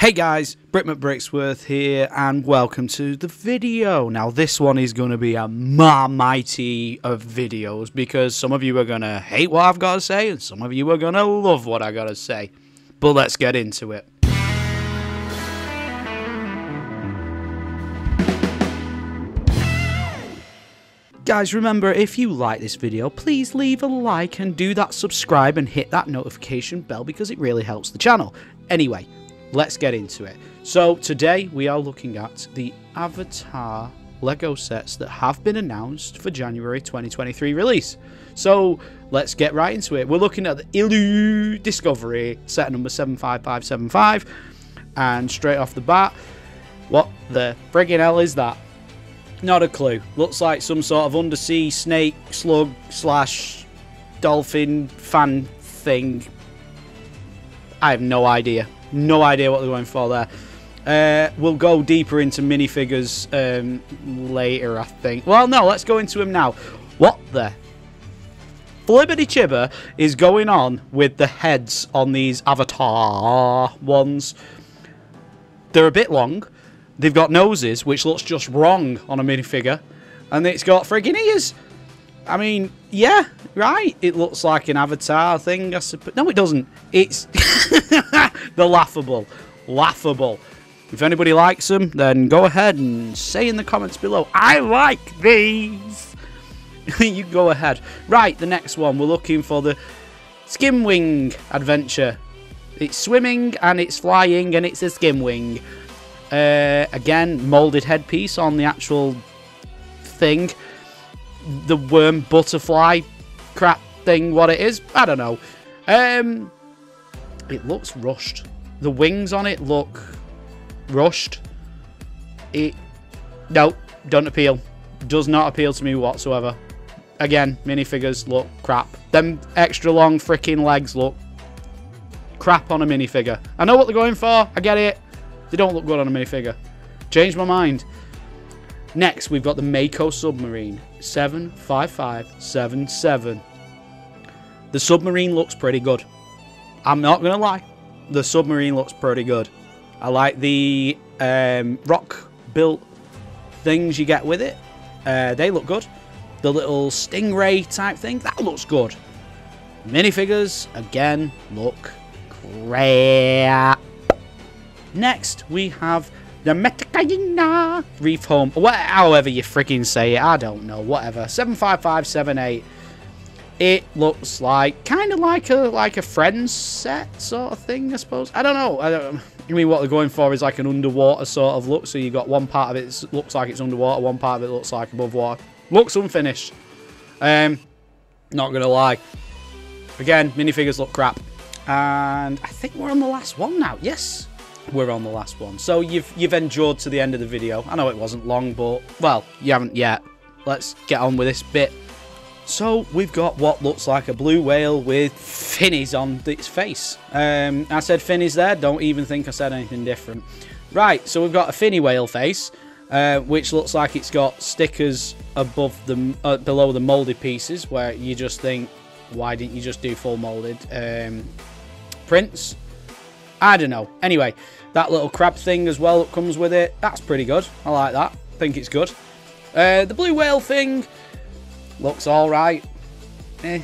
Hey guys, Brick McBricksworth here, and welcome to the video. Now, this one is going to be a ma mighty of videos because some of you are going to hate what I've got to say, and some of you are going to love what I got to say. But let's get into it. Guys, remember, if you like this video, please leave a like and do that subscribe and hit that notification bell because it really helps the channel. Anyway, let's get into it. So today we are looking at the Avatar Lego sets that have been announced for January 2023 release. So let's get right into it. We're looking at the Ilu Discovery set number 75575 and straight off the bat, what the friggin' hell is that? Not a clue. Looks like some sort of undersea snake, slug, slash dolphin fan thing. I have no idea. No idea what they're going for there. Uh, we'll go deeper into minifigures um, later, I think. Well, no, let's go into them now. What the flibbity chibber is going on with the heads on these avatar ones? They're a bit long. They've got noses, which looks just wrong on a minifigure. And it's got friggin' ears. I mean, yeah, right. It looks like an avatar thing, I suppose. No, it doesn't. It's the laughable. Laughable. If anybody likes them, then go ahead and say in the comments below, I like these. you go ahead. Right, the next one. We're looking for the Skimwing adventure. It's swimming and it's flying and it's a Skimwing. Uh, again, moulded headpiece on the actual thing. The worm butterfly crap thing, what it is, I don't know. Um, it looks rushed. The wings on it look rushed. It, no, don't appeal. Does not appeal to me whatsoever. Again, minifigures look crap. Them extra long freaking legs look crap on a minifigure. I know what they're going for. I get it. They don't look good on a minifigure. Change my mind. Next, we've got the Mako submarine. 75577. The submarine looks pretty good. I'm not going to lie. The submarine looks pretty good. I like the um, rock built things you get with it. Uh, they look good. The little stingray type thing, that looks good. Minifigures, again, look crap. Next, we have the Metkayina Reef Home. however you freaking say it, I don't know. Whatever. 75578. It looks like kind of like a like a Friends set sort of thing, I suppose. I don't know. I don't. I mean, what they're going for is like an underwater sort of look. So you got one part of it looks like it's underwater, one part of it looks like above water. Looks unfinished. Um, not gonna lie. Again, minifigures look crap. And I think we're on the last one now. Yes, we're on the last one. So you've you've endured to the end of the video. I know it wasn't long, but, well, you haven't yet. Let's get on with this bit. So we've got what looks like a blue whale with finnies on its face. Um, I said finnies there. Don't even think I said anything different. Right, so we've got a finny whale face, uh, which looks like it's got stickers above the uh, below the molded pieces, where you just think, why didn't you just do full molded um, prints? I don't know. Anyway, that little crab thing as well that comes with it, that's pretty good. I like that. Think it's good. Uh, the blue whale thing looks alright. Eh.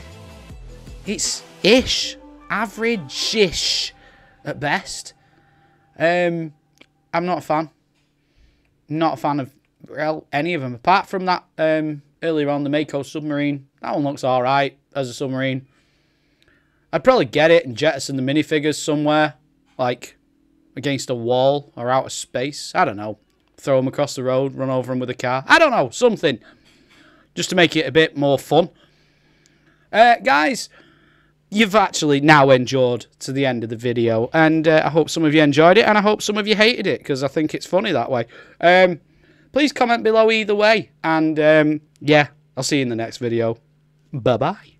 It's ish. Average-ish at best. Um, I'm not a fan. Not a fan of well, any of them. Apart from that um, earlier on, the Mako submarine. That one looks alright as a submarine. I'd probably get it and jettison the minifigures somewhere. Like, against a wall or out of space. I don't know. Throw them across the road, run over them with a car. I don't know. Something. Just to make it a bit more fun. Uh, guys, you've actually now endured to the end of the video. And uh, I hope some of you enjoyed it. And I hope some of you hated it. Because I think it's funny that way. Um, please comment below either way. And um, yeah, I'll see you in the next video. Bye-bye.